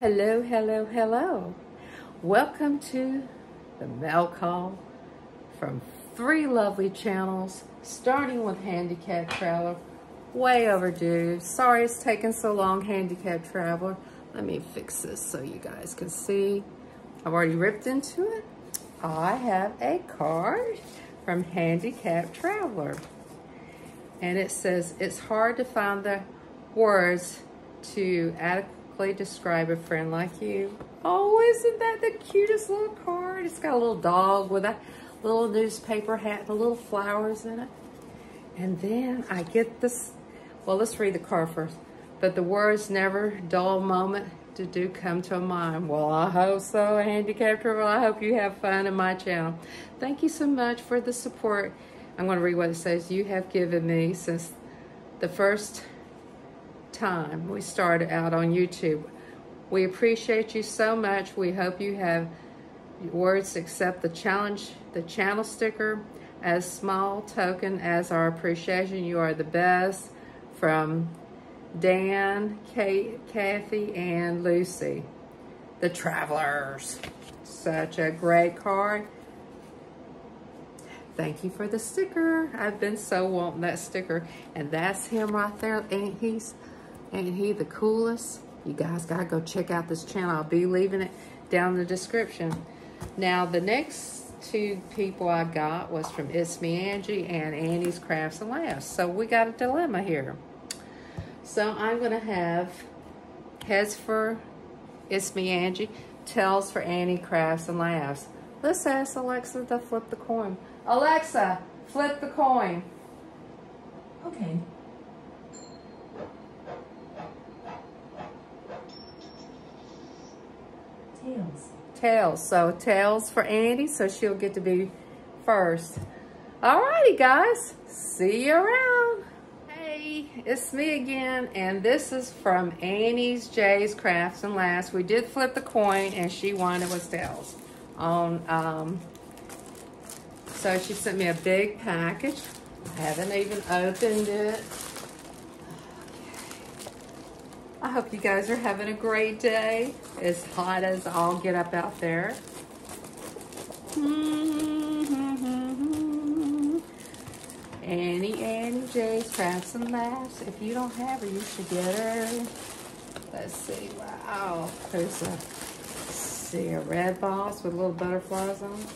Hello, hello, hello. Welcome to the mail call from three lovely channels, starting with Handicap Traveler. Way overdue. Sorry it's taken so long, Handicap Traveler. Let me fix this so you guys can see. I've already ripped into it. I have a card from Handicap Traveler. And it says, it's hard to find the words to adequately describe a friend like you. Oh, isn't that the cutest little card? It's got a little dog with a little newspaper hat and a little flowers in it. And then I get this, well, let's read the card first. But the words never dull moment to do come to mind. Well, I hope so, Handicapped Well, I hope you have fun in my channel. Thank you so much for the support. I'm going to read what it says. You have given me since the first time we started out on YouTube. We appreciate you so much. We hope you have words accept the challenge, the channel sticker as small token as our appreciation. You are the best from Dan, Kate, Kathy, and Lucy, the travelers. Such a great card. Thank you for the sticker. I've been so wanting that sticker. And that's him right there. And he's Ain't he the coolest? You guys gotta go check out this channel. I'll be leaving it down in the description. Now, the next two people I got was from It's Me Angie and Annie's Crafts and Laughs. So we got a dilemma here. So I'm gonna have heads for It's Me Angie, tails for Annie Crafts and Laughs. Let's ask Alexa to flip the coin. Alexa, flip the coin. Okay. Tails. Tails. So tails for Andy, so she'll get to be first. Alrighty, guys. See you around. Hey, it's me again, and this is from Annie's Jay's Crafts and Laughs. We did flip the coin, and she won. It was tails. On um, so she sent me a big package. I haven't even opened it. I hope you guys are having a great day. As hot as I'll get up out there. Annie, Annie J's Crafts and Laughs. If you don't have her, you should get her. Let's see. Wow. There's a, see, a red box with little butterflies on it.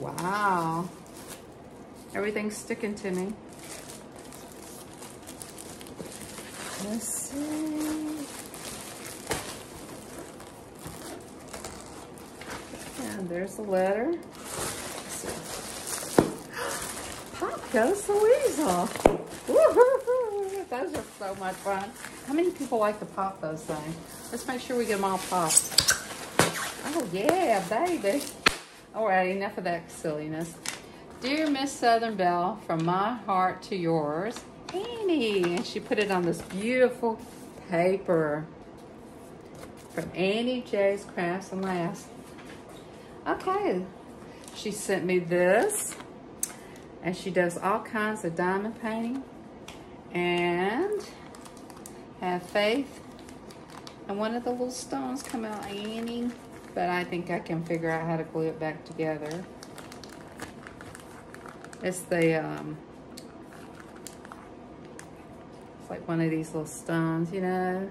Wow. Everything's sticking to me. Let's see. And there's the letter. Pop goes the weasel. Those are so much fun. How many people like to pop those things? Let's make sure we get them all popped. Oh, yeah, baby. All right, enough of that silliness. Dear Miss Southern Belle, from my heart to yours, Annie. And she put it on this beautiful paper from Annie J's Crafts and Laughs. Okay, she sent me this. And she does all kinds of diamond painting. And have faith. And one of the little stones come out Annie. But I think I can figure out how to glue it back together. It's the um, it's like one of these little stones, you know.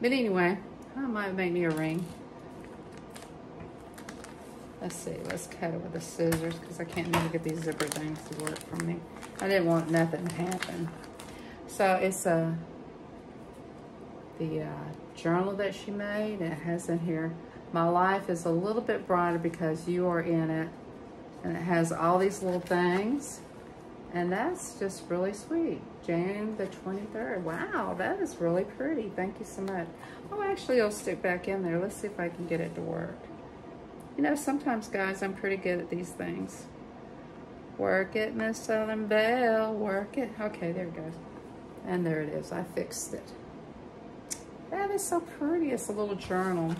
But anyway, I might make me a ring. Let's see, let's cut it with the scissors because I can't never get these zipper things to work for me. I didn't want nothing to happen. So it's a, uh, the uh, journal that she made. It has in here, my life is a little bit brighter because you are in it. And it has all these little things. And that's just really sweet. June the 23rd. Wow, that is really pretty. Thank you so much. Oh, actually, I'll stick back in there. Let's see if I can get it to work. You know, sometimes, guys, I'm pretty good at these things. Work it, Miss Southern Belle. Work it. Okay, there it goes. And there it is. I fixed it. That is so pretty. It's a little journal.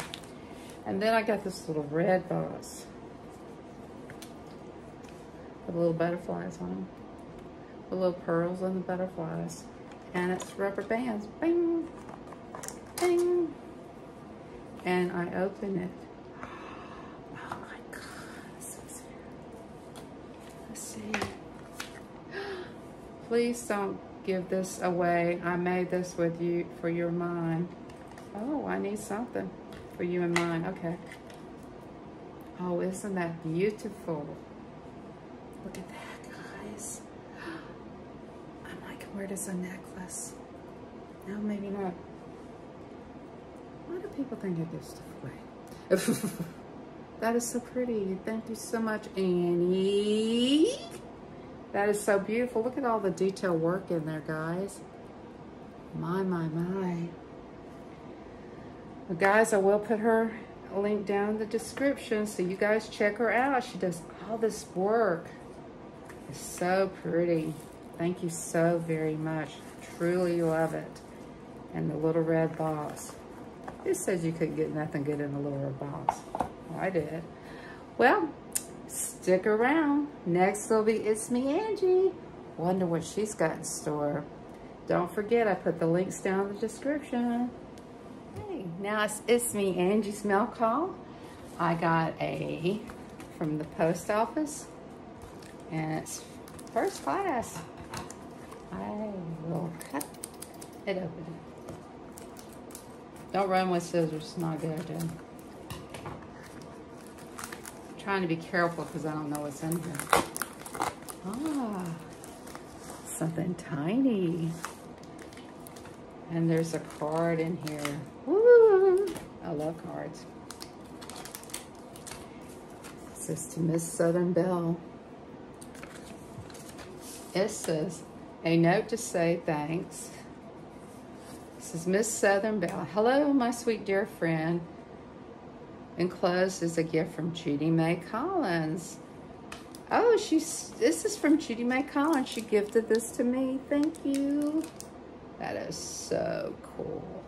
And then I got this little red box. With little butterflies on them the little pearls and the butterflies. And it's rubber bands. Bing, bing. and I open it. Oh my God, this is Let's see. Please don't give this away. I made this with you for your mind. Oh, I need something for you and mine. Okay. Oh, isn't that beautiful? Look at that, guys. Wear this a necklace. No, maybe not. Why do people think I give stuff away? that is so pretty. Thank you so much, Annie. That is so beautiful. Look at all the detail work in there, guys. My, my, my. Well, guys, I will put her link down in the description so you guys check her out. She does all this work. It's so pretty. Thank you so very much. Truly love it. And the little red box. It says you couldn't get nothing good in the little red box. Well, I did. Well, Stick around. Next will be It's Me Angie. Wonder what she's got in store. Don't forget, I put the links down in the description. Hey, now it's It's Me Angie's mail call. I got a from the post office, and it's first class. I will cut it open. Don't run with scissors, it's not a good idea trying to be careful because I don't know what's in here. Ah, something tiny. And there's a card in here. Woo! I love cards. It says to Miss Southern Belle. It says, a note to say thanks. This is Miss Southern Belle. Hello, my sweet dear friend. Enclosed is a gift from Judy Mae Collins. Oh, she's this is from Judy Mae Collins. She gifted this to me. Thank you. That is so cool.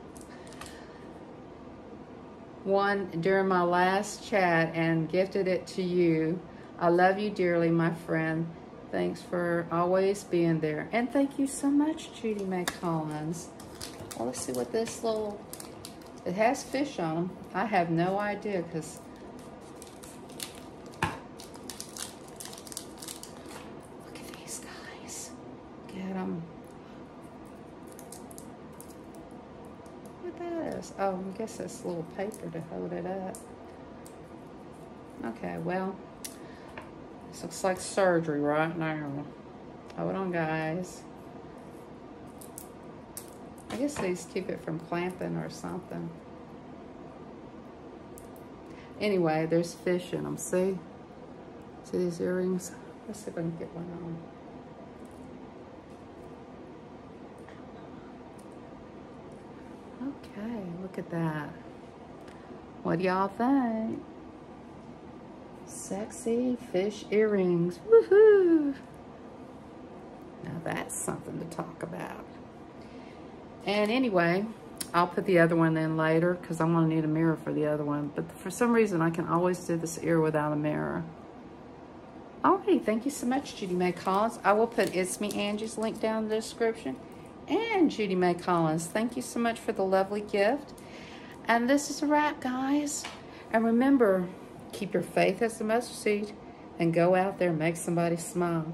One during my last chat and gifted it to you. I love you dearly, my friend. Thanks for always being there. And thank you so much, Judy Mae Collins. Well, let's see what this little it has fish on them. I have no idea because look at these guys. Get them. What that is? Oh, I guess that's a little paper to hold it up. Okay, well, looks like surgery right now. Hold on, guys. I guess these keep it from clamping or something. Anyway, there's fish in them. See? See these earrings? Let's see if I can get one on. Okay, look at that. What do y'all think? Sexy fish earrings. Woohoo! Now that's something to talk about. And anyway, I'll put the other one in later because I'm going to need a mirror for the other one. But for some reason, I can always do this ear without a mirror. Alrighty, thank you so much, Judy Mae Collins. I will put It's Me Angie's link down in the description. And Judy Mae Collins, thank you so much for the lovely gift. And this is a wrap, guys. And remember, keep your faith as the mustard seed and go out there and make somebody smile.